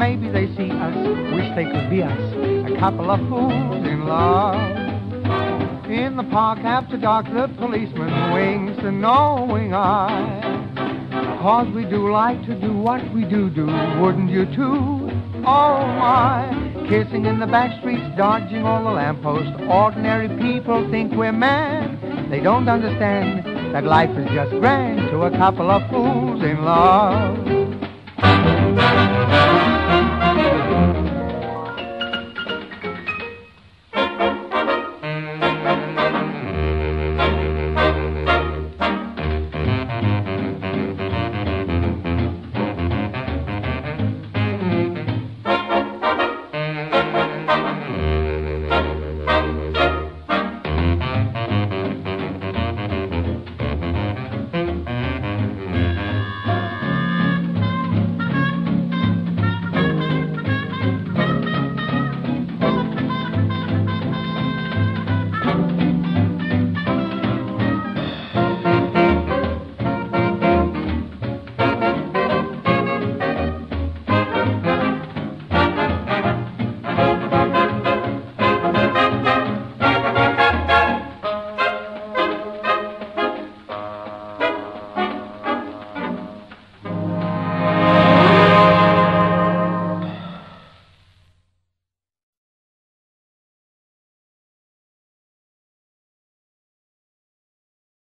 Maybe they see us, wish they could be us, a couple of fools in love. In the park after dark, the policeman winks a knowing eye. Cause we do like to do what we do do, wouldn't you too? Oh my, kissing in the back streets, dodging all the lampposts. Ordinary people think we're mad. They don't understand that life is just grand to a couple of fools in love.